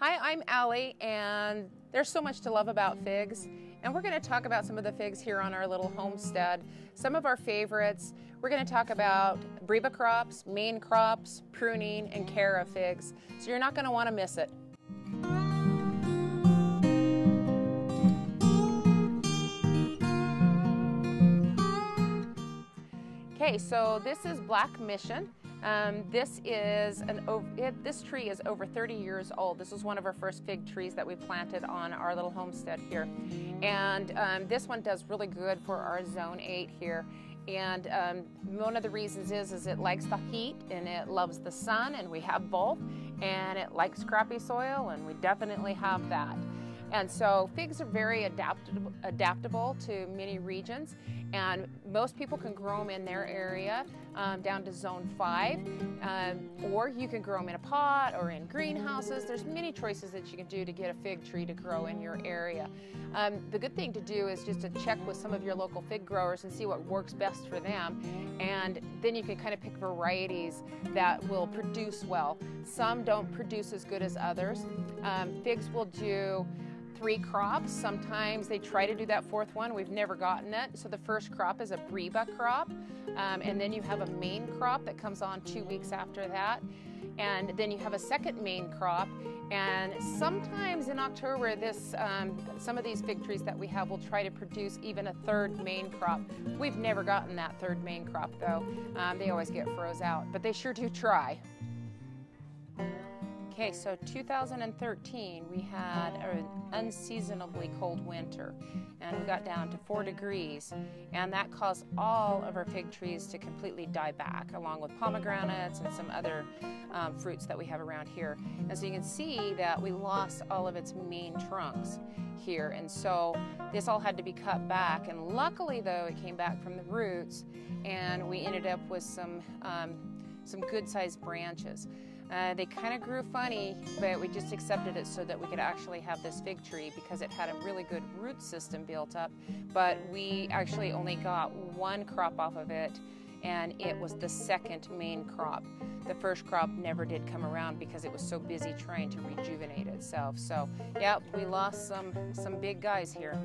Hi, I'm Ali, and there's so much to love about figs. And we're going to talk about some of the figs here on our little homestead. Some of our favorites. We're going to talk about breba crops, main crops, pruning, and care of figs. So you're not going to want to miss it. Okay, so this is Black Mission. Um, this is an it, this tree is over 30 years old. This was one of our first fig trees that we planted on our little homestead here, and um, this one does really good for our zone 8 here. And um, one of the reasons is is it likes the heat and it loves the sun, and we have both. And it likes crappy soil, and we definitely have that. And so figs are very adaptable, adaptable to many regions, and most people can grow them in their area um, down to zone five, um, or you can grow them in a pot or in greenhouses. There's many choices that you can do to get a fig tree to grow in your area. Um, the good thing to do is just to check with some of your local fig growers and see what works best for them, and then you can kind of pick varieties that will produce well. Some don't produce as good as others. Um, figs will do three crops. Sometimes they try to do that fourth one. We've never gotten it. So the first crop is a breba crop. Um, and then you have a main crop that comes on two weeks after that. And then you have a second main crop. And sometimes in October, this um, some of these fig trees that we have will try to produce even a third main crop. We've never gotten that third main crop though. Um, they always get froze out, but they sure do try. Okay, so 2013 we had an unseasonably cold winter and we got down to four degrees and that caused all of our fig trees to completely die back along with pomegranates and some other um, fruits that we have around here. And so you can see that we lost all of its main trunks here and so this all had to be cut back and luckily though it came back from the roots and we ended up with some um, some good sized branches. Uh, they kind of grew funny, but we just accepted it so that we could actually have this fig tree because it had a really good root system built up. But we actually only got one crop off of it, and it was the second main crop. The first crop never did come around because it was so busy trying to rejuvenate itself. So, yeah, we lost some, some big guys here.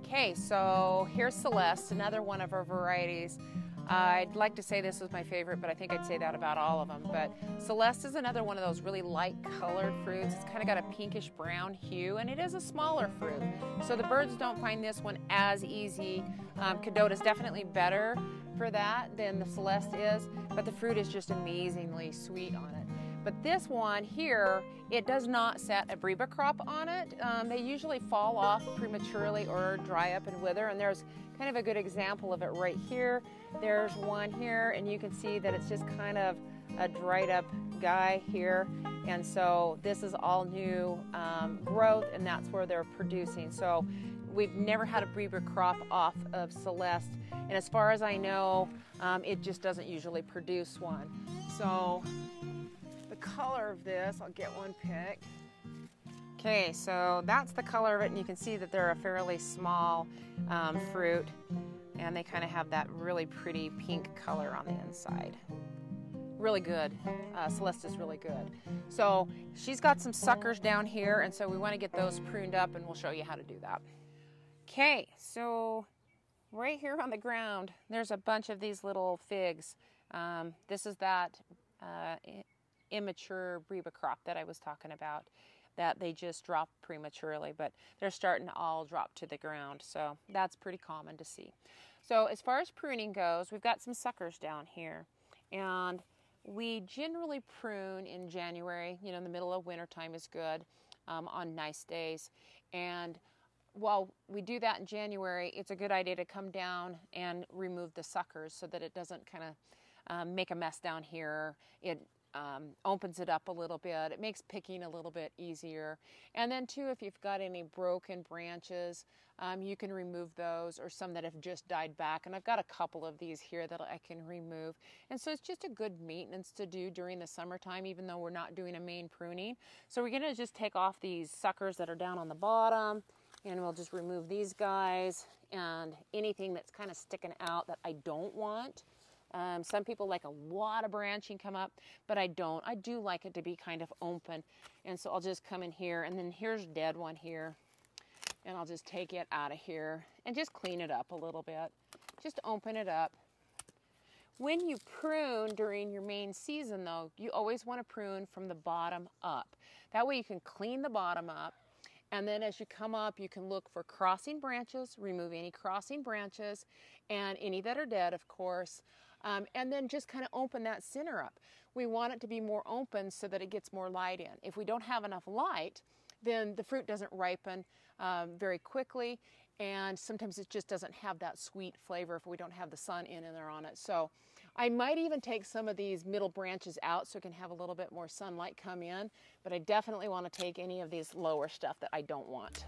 Okay, so here's Celeste, another one of our varieties. I'd like to say this was my favorite, but I think I'd say that about all of them. But Celeste is another one of those really light colored fruits. It's kind of got a pinkish brown hue, and it is a smaller fruit. So the birds don't find this one as easy. Um, Kadota is definitely better for that than the Celeste is, but the fruit is just amazingly sweet on it. But this one here, it does not set a breba crop on it. Um, they usually fall off prematurely or dry up and wither, and there's kind of a good example of it right here. There's one here, and you can see that it's just kind of a dried up guy here. And so this is all new um, growth, and that's where they're producing. So we've never had a breba crop off of Celeste. And as far as I know, um, it just doesn't usually produce one. So color of this, I'll get one picked. Okay, so that's the color of it, and you can see that they're a fairly small um, fruit, and they kind of have that really pretty pink color on the inside. Really good. Uh, is really good. So she's got some suckers down here, and so we want to get those pruned up, and we'll show you how to do that. Okay, so right here on the ground, there's a bunch of these little figs. Um, this is that uh, immature breba crop that I was talking about that they just drop prematurely, but they're starting to all drop to the ground. So that's pretty common to see. So as far as pruning goes, we've got some suckers down here. And we generally prune in January, you know, in the middle of winter time is good um, on nice days. And while we do that in January, it's a good idea to come down and remove the suckers so that it doesn't kind of um, make a mess down here. It um, opens it up a little bit. It makes picking a little bit easier. And then too, if you've got any broken branches, um, you can remove those or some that have just died back. And I've got a couple of these here that I can remove. And so it's just a good maintenance to do during the summertime, even though we're not doing a main pruning. So we're gonna just take off these suckers that are down on the bottom and we'll just remove these guys and anything that's kind of sticking out that I don't want Um, some people like a lot of branching come up, but I don't. I do like it to be kind of open. And so I'll just come in here and then here's a dead one here. And I'll just take it out of here and just clean it up a little bit. Just open it up. When you prune during your main season though, you always want to prune from the bottom up. That way you can clean the bottom up and then as you come up, you can look for crossing branches, remove any crossing branches and any that are dead, of course. Um, and then just kind of open that center up. We want it to be more open so that it gets more light in. If we don't have enough light, then the fruit doesn't ripen um, very quickly and sometimes it just doesn't have that sweet flavor if we don't have the sun in and there on it. So I might even take some of these middle branches out so it can have a little bit more sunlight come in, but I definitely want to take any of these lower stuff that I don't want.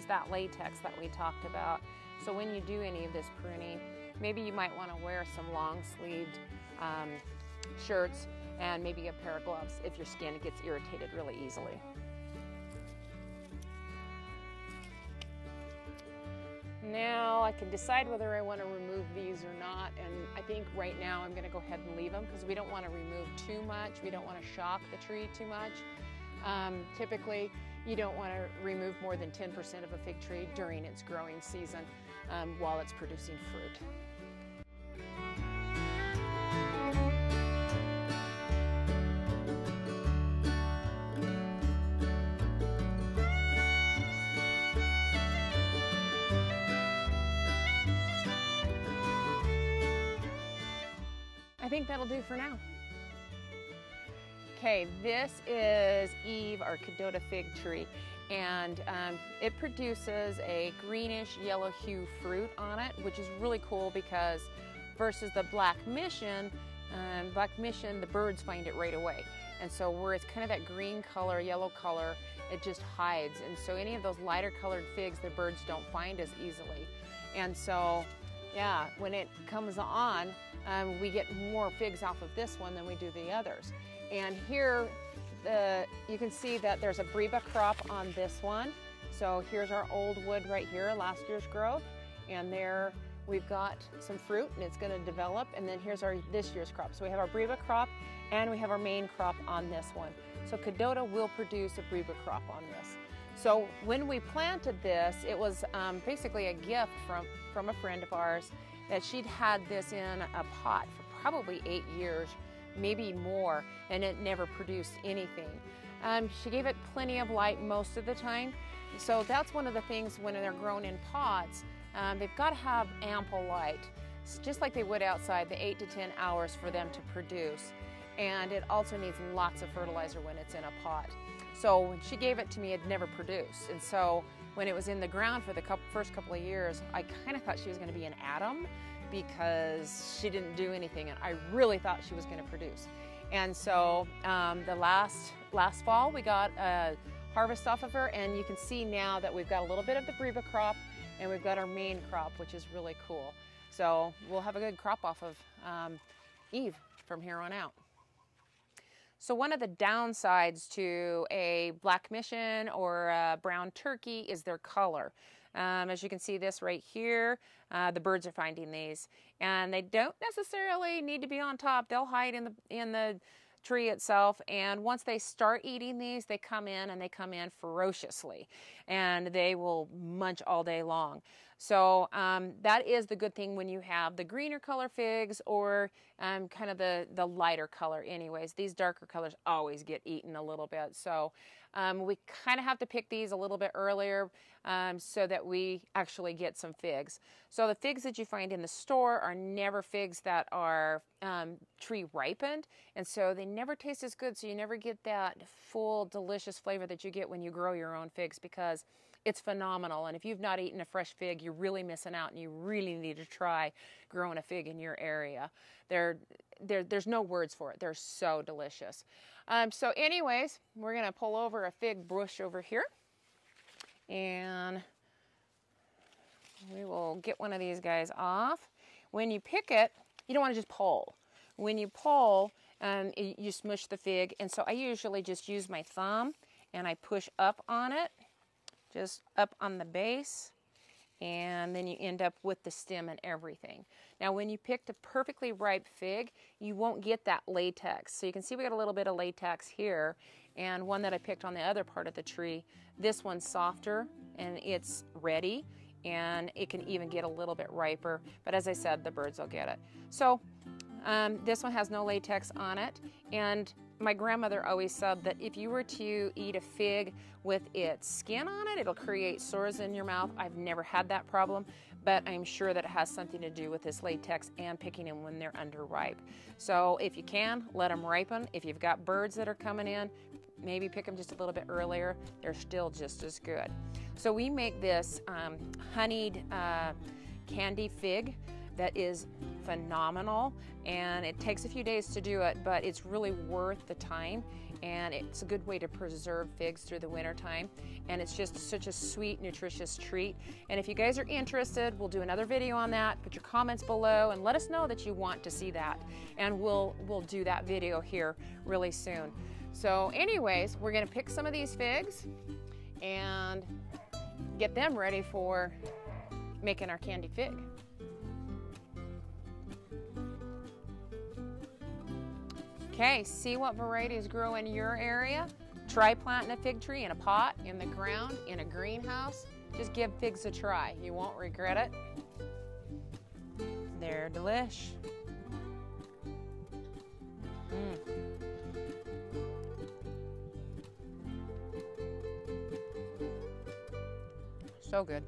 Here's that latex that we talked about. So when you do any of this pruning, maybe you might want to wear some long sleeved um, shirts and maybe a pair of gloves if your skin gets irritated really easily. Now I can decide whether I want to remove these or not and I think right now I'm going to go ahead and leave them because we don't want to remove too much. We don't want to shock the tree too much. Um, typically you don't want to remove more than 10% of a fig tree during its growing season um, while it's producing fruit. I think that'll do for now. Okay, this is Eve, our Kadota fig tree, and um, it produces a greenish yellow hue fruit on it, which is really cool because versus the Black Mission, um, Black Mission, the birds find it right away. And so where it's kind of that green color, yellow color, it just hides. And so any of those lighter colored figs, the birds don't find as easily. And so, yeah, when it comes on, um, we get more figs off of this one than we do the others. And here the, you can see that there's a Breba crop on this one. So here's our old wood right here, last year's growth. And there we've got some fruit and it's gonna develop. And then here's our this year's crop. So we have our Breba crop and we have our main crop on this one. So Kadota will produce a Breba crop on this. So when we planted this, it was um, basically a gift from, from a friend of ours that she'd had this in a pot for probably eight years maybe more, and it never produced anything. Um, she gave it plenty of light most of the time. So that's one of the things when they're grown in pots, um, they've got to have ample light, it's just like they would outside, the 8 to 10 hours for them to produce. And it also needs lots of fertilizer when it's in a pot. So when she gave it to me, it never produced. And so when it was in the ground for the couple, first couple of years, I kind of thought she was going to be an atom because she didn't do anything and I really thought she was going to produce. And so um, the last last fall we got a harvest off of her and you can see now that we've got a little bit of the Breba crop and we've got our main crop which is really cool. So we'll have a good crop off of um, Eve from here on out. So one of the downsides to a black mission or a brown turkey is their color. Um, as you can see this right here, uh, the birds are finding these. And they don't necessarily need to be on top. They'll hide in the, in the tree itself. And once they start eating these, they come in and they come in ferociously. And they will munch all day long. So um, that is the good thing when you have the greener color figs or um, kind of the, the lighter color anyways. These darker colors always get eaten a little bit. So um, we kind of have to pick these a little bit earlier um, so that we actually get some figs. So the figs that you find in the store are never figs that are um, tree ripened and so they never taste as good so you never get that full delicious flavor that you get when you grow your own figs because it's phenomenal. And if you've not eaten a fresh fig, you're really missing out and you really need to try growing a fig in your area. They're, they're, there's no words for it. They're so delicious. Um, so anyways, we're going to pull over a fig bush over here and we will get one of these guys off. when you pick it, you don't want to just pull. When you pull, um, you smush the fig, and so I usually just use my thumb and I push up on it, just up on the base, and then you end up with the stem and everything. Now when you picked a perfectly ripe fig, you won't get that latex. So you can see we got a little bit of latex here, and one that I picked on the other part of the tree. This one's softer and it's ready and it can even get a little bit riper. But as I said, the birds will get it. So um, this one has no latex on it. And my grandmother always said that if you were to eat a fig with its skin on it, it'll create sores in your mouth. I've never had that problem, but I'm sure that it has something to do with this latex and picking them when they're underripe. So if you can, let them ripen. If you've got birds that are coming in, maybe pick them just a little bit earlier. They're still just as good. So we make this um, honeyed uh, candy fig that is phenomenal and it takes a few days to do it but it's really worth the time and it's a good way to preserve figs through the winter time and it's just such a sweet nutritious treat and if you guys are interested we'll do another video on that put your comments below and let us know that you want to see that and we'll we'll do that video here really soon so anyways, we're gonna pick some of these figs and get them ready for making our candy fig. Okay, see what varieties grow in your area? Try planting a fig tree in a pot, in the ground, in a greenhouse. Just give figs a try. You won't regret it. They're delish. Mm. So good.